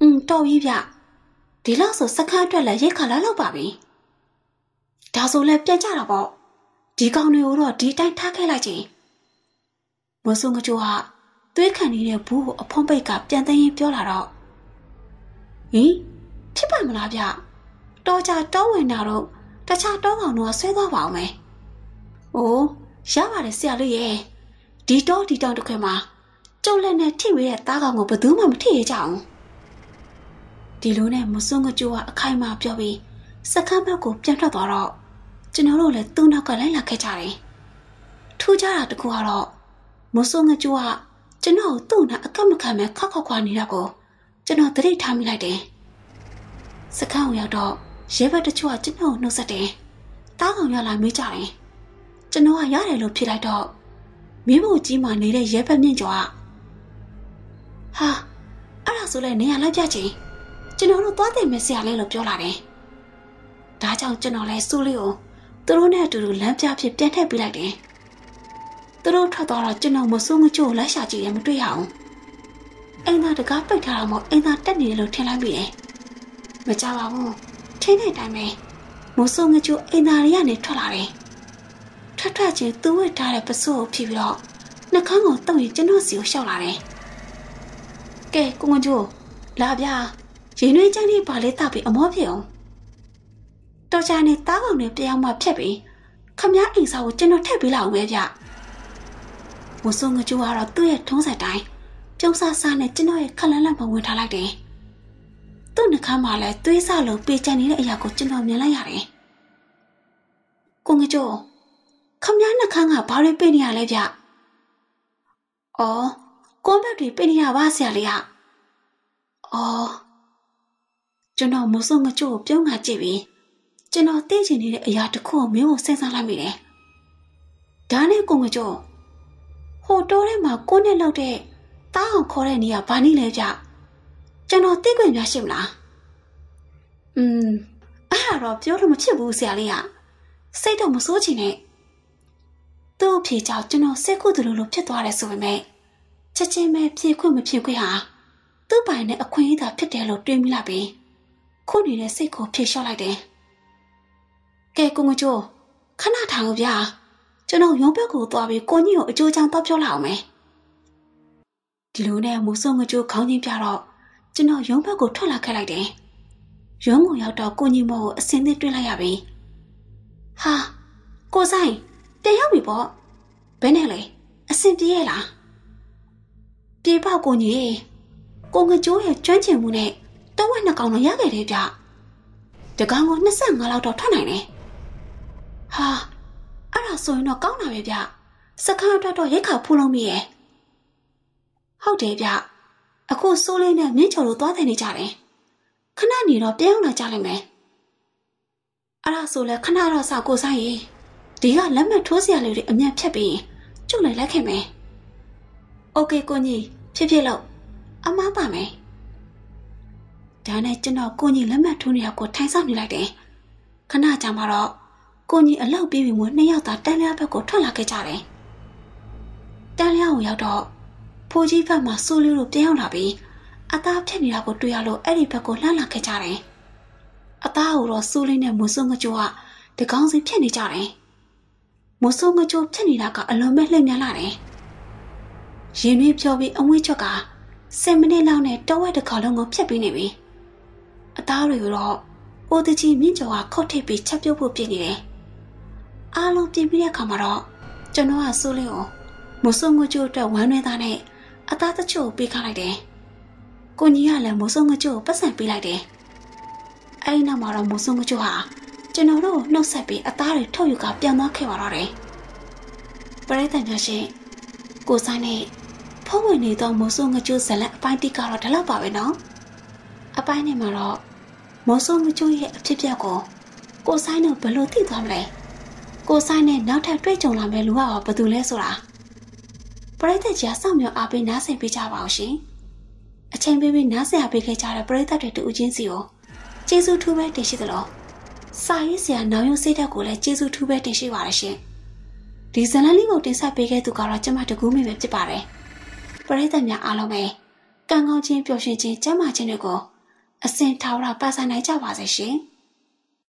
อืมတော်ပြီဗျဒီလောက်ဆိုစခန်းအတွက်လည်းရိတ်ခါလာလောက်ပါပြီဒါဆိုလည်းပြန်ကြတာပေါ့ဒီကောင်တွေကိုတော့ဒီတိုင်းထားခဲ့လိုက်ချင်းမဆုံကချိုဟာသွေးခံနေတဲ့ဘူးကိုအဖုံးပိတ်ကပြန်သိရင်ပြောလာတော့ဟင်ဖြစ်ပါမလားဗျ တော်ကြတောဝင်တာတော့တခြားတောကောင်တော့ဆွဲသွားပါအောင်မယ်။အိုးရပါတယ်ဆရာလေးရဲ့ဒီတော့ဒီတောင်တစ်ခွဲမှာကျုပ်လက်နဲ့ထိဝေးတဲ့သားကောင်ကိုဘယ်သူမှမထိရကြအောင်။ဒီလိုနဲ့မစွန်းကကျိုးကအခိုင်အမာပြောပြီးစကမ်းဘက်ကိုပြန်ထွက်သွားတော့ကျွန်တော်တို့လည်းသူ့နောက်ကလိုက်လာခဲ့ကြတယ်။ထူးခြားတာတကူကတော့မစွန်းကကျိုးကကျွန်တော်သူ့နာအကက်မခံမဲ့ခောက်ခောက်ခွာနေတာကိုကျွန်တော်သတိထားမိလိုက်တယ်။စကမ်းကိုရောက်တော့ ရဲဘက်တချို့ကကျွန်တော်နှုတ်ဆက်တယ်။တားကောင်ရလာမေးကြတယ်။ကျွန်တော်ကရတယ်လို့ဖြေလိုက်တော့မင်းမို့ကြီးမှနေတဲ့ရဲဘက်မြင့်ကျော်ကဟာအဲ့ဒါဆိုလဲနေရလိုက်ပြချင်ကျွန်တော်တို့သွားတယ်မယ်ဆရာလေးလို့ပြောလာတယ်။ဒါကြောင့်ကျွန်တော်လည်းစူးလေးကိုသူတို့နဲ့အတူတူလမ်းပြဖြစ်ပြန်ထည့်ပေးလိုက်တယ်။သူတို့ထွက်သွားတော့ကျွန်တော်မစိုးငချို့ကိုလိုက်ရှာကြည့်ရင်မတွေ့ရအောင်။အိမ်သားတကားပိတ်ထားတော့မို့အိမ်သားတက်နေတယ်လို့ထင်လိုက်ပြီ။မကြပါဘူး။ ထင်းတဲ့အတိုင်းပဲမိုးစုံငချိုအိမ်သားတွေကနေထွက်လာတယ်။ထွက်ထွက်ချင်းသူ့ဝတ်ထားတဲ့ပစိုးကိုဖြီးပြီးတော့နှကန်းကိုတုံရင်ကျွန်တော်စီကိုရှောက်လာတယ်။ကဲကိုငချိုလာဗျာရင်နှွေးချမ်းလေးပါလေးတောက်ပြီးအမောဖြစ်အောင်။တော်ချာနေတားကောင်နဲ့ပြောင်းမှဖြက်ပြီးခမည်းအိမ်စာကိုကျွန်တော်ထည့်ပေးလောက်ပဲဗျ။မိုးစုံငချိုကတော့သူ့ရဲ့ထုံးစံတိုင်းပြုံးစားစားနဲ့ကျွန်တော်ရဲ့ခလန်းလန့်မဝင်ထားလိုက်တယ်။ သူ့နှခမ်းမှာလည်းသွေးဆလို့ပေချန်နေတဲ့အရာကိုကျွန်တော်မြင်လိုက်ရတယ်။ကိုငကြိုးခမည်းနှခမ်းကဘာတွေပေးနေရလဲဗျ။အော်ကွန်ဘက်တွေပေးနေရပါဆရာလေးက။အော်ကျွန်တော်မဆုံငကြိုးကိုပြုံးလာကြည့်ပြီးကျွန်တော်သိချင်နေတဲ့အရာတစ်ခုကိုမင်းကိုစဉ်းစားလိုက်မိတယ်။ဒါနဲ့ကိုငကြိုးဟိုတိုးထဲမှာကိုနဲ့လောက်တဲ့တားအောင်ခေါ်တဲ့နေရာဘာနည်းလဲဗျ။ ကျွန်တော်သိခွင့်များရှိမလားอืมအဲ့ဒါတော့ပြောလို့မဖြစ်ဘူးဆရာလေးကစိတ်တော့မစိုးချင်နဲ့သူ့အဖြေကြောင့်ကျွန်တော်စိတ်ကုသလိုလိုဖြစ်သွားတယ်ဆိုပေမဲ့ချက်ချင်းပဲဖြေခွင့်မဖြေခွင့်ဟာသူ့ပိုင်နဲ့အခွင့်အရေးသာဖြစ်တယ်လို့တွေးမိလိုက်ပြီးခုနေတဲ့စိတ်ကိုဖြေလျှော့လိုက်တယ်ကဲကိုငကြိုးခဏထားဦးဗျာကျွန်တော်ရုံးဘက်ကိုသွားပြီးကိုကြီးကိုအကျိုးချောင်းတော့ပြောလိုက်အောင်မယ်ဒီလိုနဲ့မူဆုံငကြိုးခေါင်းချင်းပြတော့ ကျွန်တော်ရုံးဘက်ကိုထွက်လာခဲ့လိုက်တယ်။ရုံးကိုရောက်တော့ကိုညီမောကိုအစင်းသေးတွေ့လိုက်ရပြီ။ဟာကိုဆိုင်ပြန်ရောက်ပြီပေါ့။ဘယ်နဲ့လဲအစင်ပြေးရလား။ပြေပေါကိုညီကိုငကြိုးရဲ့ကျွမ်းကျင်မှုနဲ့တဝက်နှစ်ကောင်တော့ရခဲ့တယ်ဗျ။တကောင်က25လောက်တော့ထွက်နိုင်တယ်။ဟာအဲ့ဒါဆိုရင်တော့ကောင်းတာပဲဗျ။စခန်းအတွက်တော့ရိတ်ခါဖူးလုံးမိရဲ့။ဟုတ်တယ်ဗျ။ အခုစိုးလေးနဲ့မင်းကျော်တို့သွားတယ်နေကြတယ်ခဏနေတော့ပြန်ရောက်လာကြလိမ့်မယ်အဲ့ဒါဆိုလဲခဏတော့စကိုဆိုင်ရေဒီကလက်မှတ်ထိုးစရာလေးတွေအမြန်ဖြတ်ပြီးကျုပ်လည်းလက်ခဲ့မယ်โอเคကိုကြီးဖြစ်ဖြစ်လို့အမားပါမယ်ဒါနဲ့ကျွန်တော်ကိုကြီးလက်မှတ်ထိုးနေရကိုထိုင်ဆောင်နေလိုက်တယ်ခဏကြာမှတော့ကိုကြီးအလောက်ပြီးပြီးမှနှစ်ယောက်သာတန်းလျားဘက်ကိုထွက်လာခဲ့ကြတယ်တန်းလျားကိုရောက်တော့ ဖိုးကြီးဘက်မှာစိုးလေးတို့ပြန်ရောက်လာပြီးအသားဖြစ်နေတာကိုတွေ့ရလို့အဲ့ဒီဘက်ကိုလှမ်းလာခဲ့ကြတယ်။အသားကိုတော့စိုးလေးနဲ့မွဆုံငကြိုးကတကောင်းစီဖြစ်နေကြတယ်။မွဆုံငကြိုးဖြစ်နေတာကအလွန်ပဲလှည့်မြန်လာတယ်။ရင်နှွေးဖြောပြီးအဝေးချွက်က10မိနစ်လောက်နဲ့တဝက်တစ်ခါလုံးကိုဖြတ်ပြီးနေပြီ။အသားတွေကိုတော့အိုတကြီးမြင့်ကျော်ကခုတ်ထိပ်ပြီးချက်ပြုတ်ဖို့ပြင်နေတယ်။အားလုံးပြင်ပြီးတဲ့အခါမှာတော့ကျွန်တော်ကစိုးလေးကိုမဆုံငကြို့အတွက်ဝမ်းနေသားနဲ့ အသားတချို့ပေးခလိုက်တယ်ကိုကြီးကလည်းမဆုံငကြို့ကိုပတ်စံပေးလိုက်တယ်အဲ့ဒီနောက်မှာတော့မဆုံငကြို့ဟာကျွန်တော်တို့နှုတ်ဆက်ပြီးအသားတွေထုတ်ယူကပြန်သွားခဲ့ပါတော့တယ်ပရိသတ်များရှင်ကိုဆိုင်နဲ့ဖုံးဝင်နေသောမဆုံငကြို့ဇလက်အပိုင်းတိကတော့ဒါလောက်ပါပဲနော်အပိုင်းနဲ့မှာတော့မဆုံငကြို့ရဲ့အဖြစ်ပြက်ကိုကိုဆိုင်တို့ဘယ်လိုသိသွားမလဲကိုဆိုင်နဲ့နောက်ထပ်တွေ့ကြုံလာမယ့်လူကဘာတူလဲဆိုတာ ပရိသတ်ကြီးစောင့်မျှော်အားပေးနားဆင်ပေးကြပါအောင်ရှင်အချိန်ပေးပြီးနားဆင်အားပေးခဲ့ကြတဲ့ပရိသတ်တွေတူချင်းစီကိုကျေးဇူးထူးပဲတင်ရှိသလိုစာရေးဆရာနောင်ရုံစိတ်ဓာတ်ကိုလည်းကျေးဇူးထူးပဲတင်ရှိပါရရှင်ဒီဇလန်လေးကိုတင်ဆက်ပေးခဲ့သူကတော့ကျမတကူးမိပဲဖြစ်ပါတယ်ပရိသတ်များအားလုံးပဲကံကောင်းခြင်းပျော်ရွှင်ခြင်းကျမ်းမာခြင်းတွေကိုအစဉ်ထာဝရပါဆိုင်နိုင်ကြပါစေရှင်။